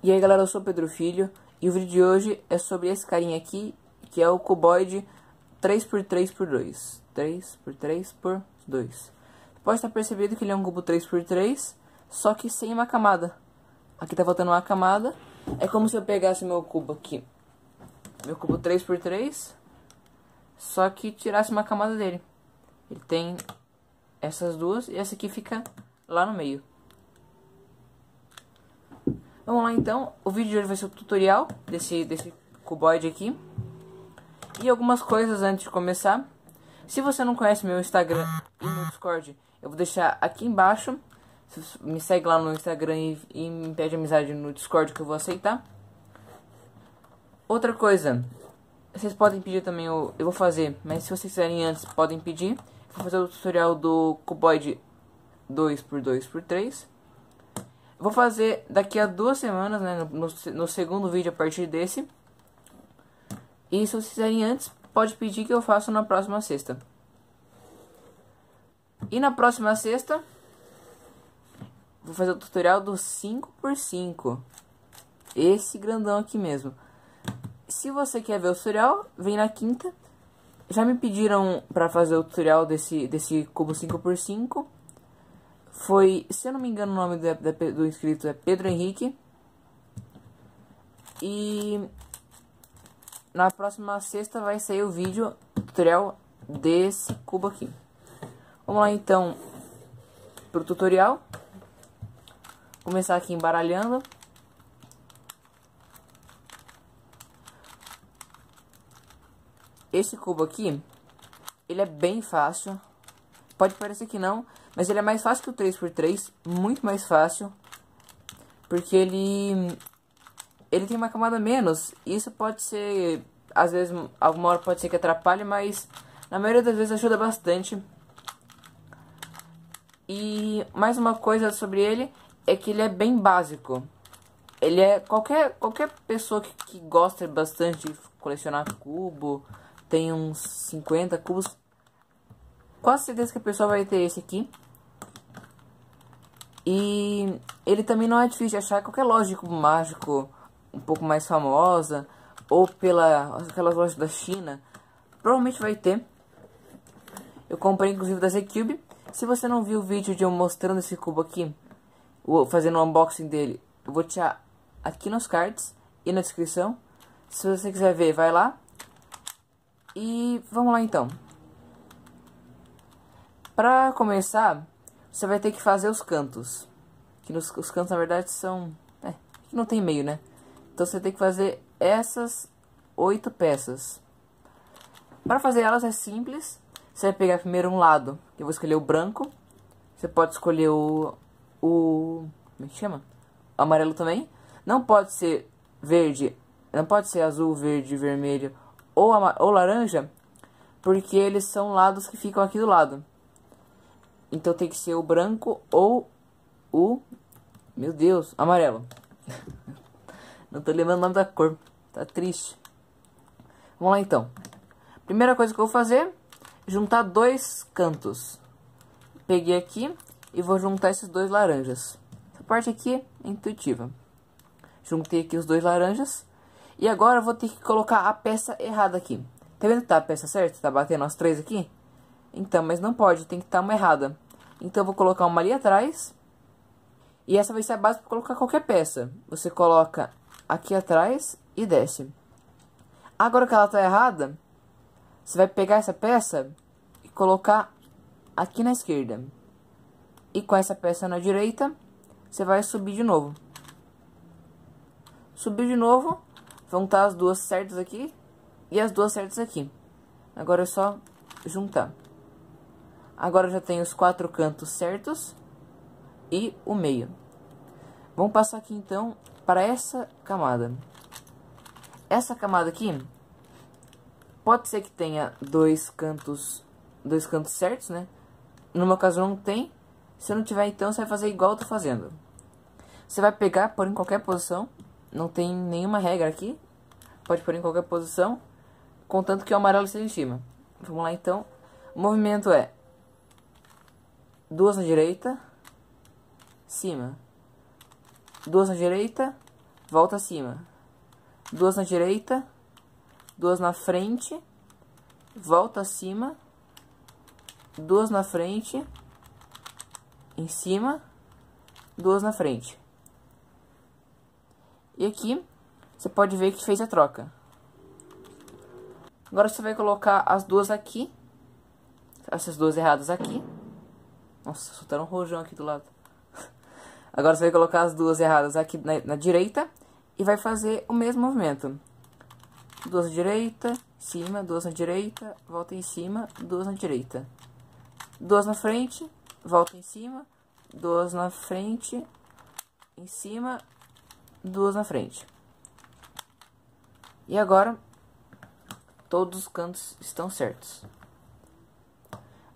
E aí galera, eu sou o Pedro Filho e o vídeo de hoje é sobre esse carinha aqui, que é o cuboide 3x3x2. 3x3x2. Pode estar percebido que ele é um cubo 3x3, só que sem uma camada. Aqui tá faltando uma camada. É como se eu pegasse meu cubo aqui, meu cubo 3x3, só que tirasse uma camada dele. Ele tem essas duas e essa aqui fica lá no meio. Vamos lá então, o vídeo de hoje vai ser o tutorial desse, desse cuboide aqui. E algumas coisas antes de começar. Se você não conhece meu Instagram e meu Discord, eu vou deixar aqui embaixo. Me segue lá no Instagram e, e me pede amizade no Discord que eu vou aceitar. Outra coisa, vocês podem pedir também, eu, eu vou fazer, mas se vocês quiserem antes, podem pedir. Vou fazer o tutorial do cuboide 2x2x3. Vou fazer daqui a duas semanas, né? No, no, segundo vídeo a partir desse. E se vocês quiserem antes, pode pedir que eu faça na próxima sexta. E na próxima sexta, vou fazer o tutorial do 5x5. Esse grandão aqui mesmo. Se você quer ver o tutorial, vem na quinta. Já me pediram para fazer o tutorial desse, desse cubo 5x5. Foi, se eu não me engano, o nome do, inscrito é Pedro Henrique. E na próxima sexta vai sair o vídeo tutorial desse cubo aqui. Vamos lá então pro tutorial. Começar aqui embaralhando. Esse cubo aqui, ele é bem fácil. Pode parecer que não, mas ele é mais fácil que o 3x3, muito mais fácil. Porque ele ele tem uma camada menos. Isso pode ser, às vezes, alguma hora pode ser que atrapalhe, mas na maioria das vezes ajuda bastante. E mais uma coisa sobre ele é que ele é bem básico. Ele é qualquer qualquer pessoa que, que gosta bastante de colecionar cubo, tem uns 50 cubos, quase certeza que a pessoa vai ter esse aqui. E ele também não é difícil de achar qualquer loja mágico um pouco mais famosa ou pela aquelas lojas da China, provavelmente vai ter. Eu comprei inclusive da Z-Cube. Se você não viu o vídeo de eu mostrando esse cubo aqui, fazendo o um unboxing dele, eu vou deixar aqui nos cards e na descrição. Se você quiser ver, vai lá. E vamos lá então. Para começar, você vai ter que fazer os cantos. Que nos, os cantos, na verdade, são... É, não tem meio, né? Então, você tem que fazer essas oito peças. Para fazer elas é simples. Você vai pegar primeiro um lado. Eu vou escolher o branco. Você pode escolher o... o como é que chama? O amarelo também. Não pode ser verde. Não pode ser azul, verde, vermelho ou, ou laranja. Porque eles são lados que ficam aqui do lado. Então tem que ser o branco ou o... Meu Deus, amarelo. Não tô lembrando o nome da cor. Tá triste. Vamos lá então. Primeira coisa que eu vou fazer, juntar dois cantos. Peguei aqui e vou juntar esses dois laranjas. Essa parte aqui é intuitiva. Juntei aqui os dois laranjas. E agora eu vou ter que colocar a peça errada aqui. Tá vendo que tá a peça certa? Tá batendo as três aqui? Então, mas não pode, tem que estar tá uma errada. Então, eu vou colocar uma ali atrás. E essa vai ser a base para colocar qualquer peça. Você coloca aqui atrás e desce. Agora que ela está errada, você vai pegar essa peça e colocar aqui na esquerda. E com essa peça na direita, você vai subir de novo. Subiu de novo, vão estar as duas certas aqui e as duas certas aqui. Agora é só juntar. Agora já tem os quatro cantos certos e o meio. Vamos passar aqui então para essa camada. Essa camada aqui pode ser que tenha dois cantos, dois cantos certos, né? No meu caso não tem. Se não tiver então, você vai fazer igual eu tô fazendo. Você vai pegar, pôr em qualquer posição. Não tem nenhuma regra aqui. Pode pôr em qualquer posição, contanto que o amarelo esteja em cima. Vamos lá então. O movimento é duas na direita, cima, duas na direita, volta acima. Duas na direita, duas na frente, volta acima, duas na frente, em cima, duas na frente. E aqui, você pode ver que fez a troca. Agora você vai colocar as duas aqui, essas duas erradas aqui. Nossa, soltaram um rojão aqui do lado. Agora você vai colocar as duas erradas aqui na, na direita e vai fazer o mesmo movimento. Duas na direita, cima, duas na direita, volta em cima, duas na direita. Duas na frente, volta em cima, duas na frente, em cima, duas na frente. E agora, todos os cantos estão certos.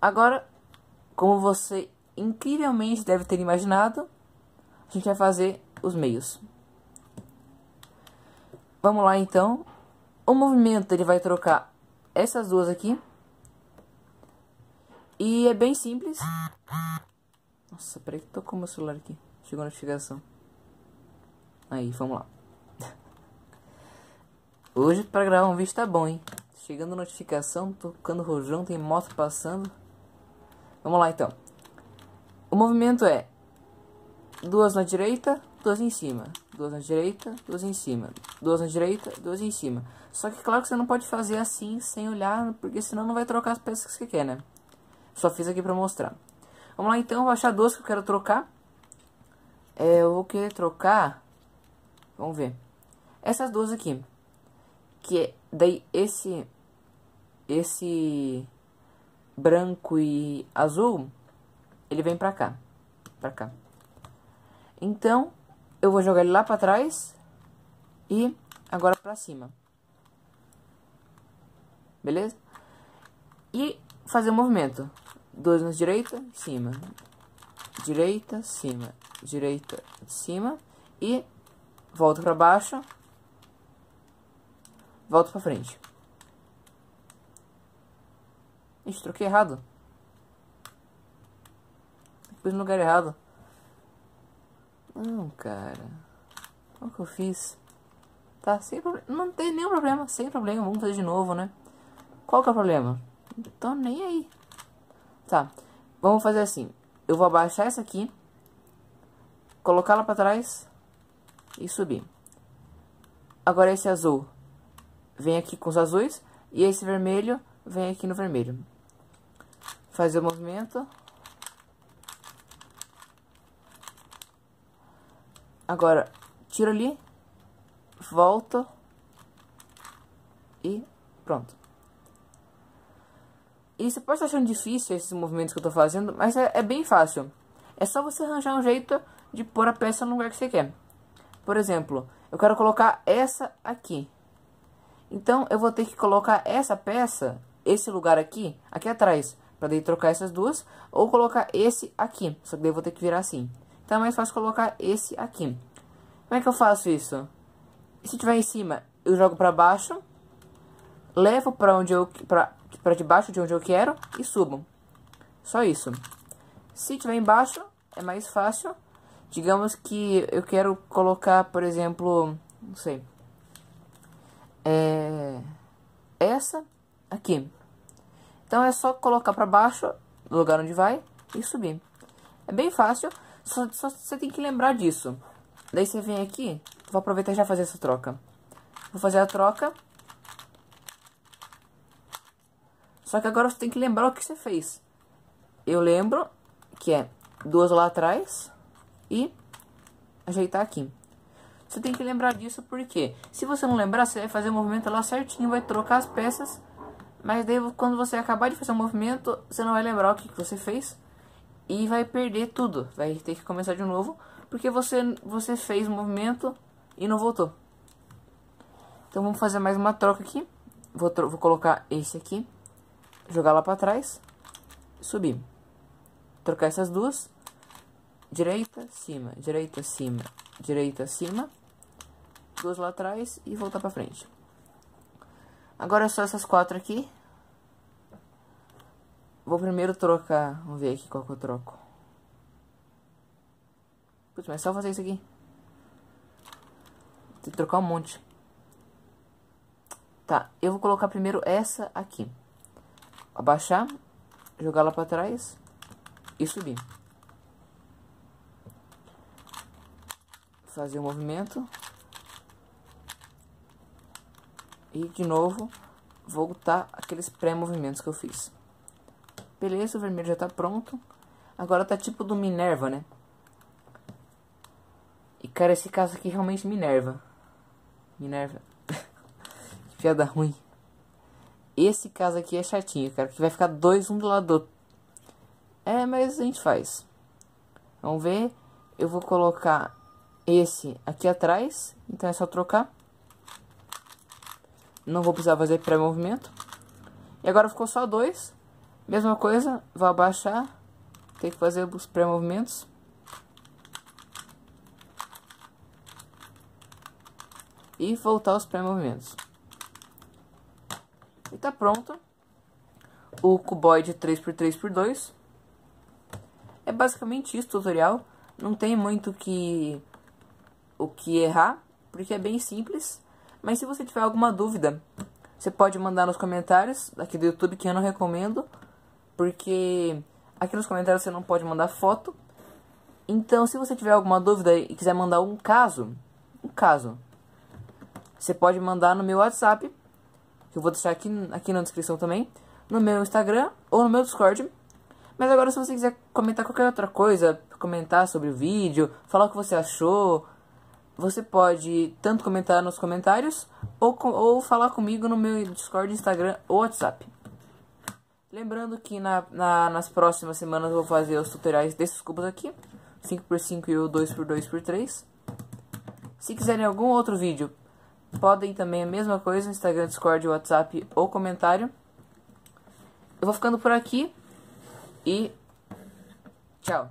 Agora, como você incrivelmente deve ter imaginado, a gente vai fazer os meios. Vamos lá então. O movimento ele vai trocar essas duas aqui. E é bem simples. Nossa, peraí que tocou meu celular aqui. Chegou a notificação. Aí, vamos lá. Hoje para gravar um vídeo tá bom, hein? Chegando notificação, tocando rojão, tem moto passando. Vamos lá então. O movimento é duas na direita, duas em cima, duas na direita, duas em cima, duas na direita, duas em cima. Só que claro que você não pode fazer assim sem olhar, porque senão não vai trocar as peças que você quer, né? Só fiz aqui pra mostrar. Vamos lá então, vou achar duas que eu quero trocar. É, eu vou querer trocar, vamos ver, essas duas aqui. Que é, daí esse, esse branco e azul, ele vem pra cá. Pra cá. Então, eu vou jogar ele lá pra trás e agora pra cima. Beleza? E fazer o um movimento. Dois na direita, cima. Direita, cima. Direita, cima. E volta pra baixo. Volta pra frente. Ixi, troquei errado. Pus no lugar errado. Não, cara. O que eu fiz. Tá, sem problema. Não tem nenhum problema, sem problema. Vamos fazer de novo, né? Qual que é o problema? Então nem aí. Tá, vamos fazer assim. Eu vou abaixar essa aqui. Colocá-la pra trás. E subir. Agora esse azul vem aqui com os azuis. E esse vermelho vem aqui no vermelho fazer o movimento. Agora, tira ali, volta e pronto. E você pode estar achando difícil esses movimentos que eu tô fazendo, mas é, é bem fácil. É só você arranjar um jeito de pôr a peça no lugar que você quer. Por exemplo, eu quero colocar essa aqui. Então, eu vou ter que colocar essa peça, esse lugar aqui, aqui atrás. Pra daí trocar essas duas. Ou colocar esse aqui. Só que daí eu vou ter que virar assim. Então é mais fácil colocar esse aqui. Como é que eu faço isso? Se tiver em cima, eu jogo pra baixo. Levo pra onde eu... Pra debaixo de onde eu quero. E subo. Só isso. Se tiver embaixo, é mais fácil. Digamos que eu quero colocar, por exemplo... Não sei. É... Essa aqui. Então é só colocar para baixo, no lugar onde vai, e subir. É bem fácil, só, só você tem que lembrar disso. Daí você vem aqui, vou aproveitar e já fazer essa troca. Vou fazer a troca. Só que agora você tem que lembrar o que você fez. Eu lembro que é duas lá atrás e ajeitar aqui. Você tem que lembrar disso porque se você não lembrar, você vai fazer o movimento lá certinho, vai trocar as peças mas daí quando você acabar de fazer um movimento, você não vai lembrar o que, você fez. E vai perder tudo. Vai ter que começar de novo. Porque você, você fez o movimento e não voltou. Então vamos fazer mais uma troca aqui. Vou, vou colocar esse aqui. Jogar lá pra trás. Subir. Trocar essas duas. Direita, cima, direita, cima, direita, cima. Duas lá atrás e voltar pra frente. Agora é só essas quatro aqui. Vou primeiro trocar. Vamos ver aqui qual que eu troco. Putz, mas é só fazer isso aqui. Tem que trocar um monte. Tá, eu vou colocar primeiro essa aqui. Abaixar, jogar lá pra trás e subir. Fazer o um movimento. E de novo, voltar aqueles pré-movimentos que eu fiz. Beleza, o vermelho já tá pronto. Agora tá tipo do Minerva, né? E cara, esse caso aqui realmente me nerva. Minerva. que piada ruim. Esse caso aqui é chatinho, cara. Que vai ficar dois um do lado do outro. É, mas a gente faz. Vamos ver. Eu vou colocar esse aqui atrás. Então é só trocar. Não vou precisar fazer pré-movimento. E agora ficou só dois. Mesma coisa, vou abaixar. Tem que fazer os pré-movimentos. E voltar aos pré-movimentos. E tá pronto. O cuboide 3x3x2. É basicamente isso o tutorial. Não tem muito que o que errar, porque é bem simples. Mas se você tiver alguma dúvida, você pode mandar nos comentários aqui do YouTube que eu não recomendo, porque aqui nos comentários você não pode mandar foto. Então, se você tiver alguma dúvida e quiser mandar um caso, um caso, você pode mandar no meu WhatsApp, que eu vou deixar aqui, aqui na descrição também, no meu Instagram ou no meu Discord. Mas agora se você quiser comentar qualquer outra coisa, comentar sobre o vídeo, falar o que você achou, você pode tanto comentar nos comentários ou, ou falar comigo no meu Discord, Instagram ou WhatsApp. Lembrando que na, na, nas próximas semanas eu vou fazer os tutoriais desses cubos aqui, 5x5 e o 2x2x3. Se quiserem algum outro vídeo, podem também a mesma coisa, Instagram, Discord, WhatsApp ou comentário. Eu vou ficando por aqui e tchau.